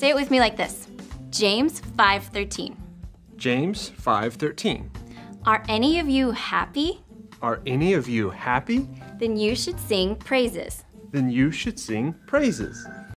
Say it with me like this. James 5:13. James 5:13. Are any of you happy? Are any of you happy? Then you should sing praises. Then you should sing praises.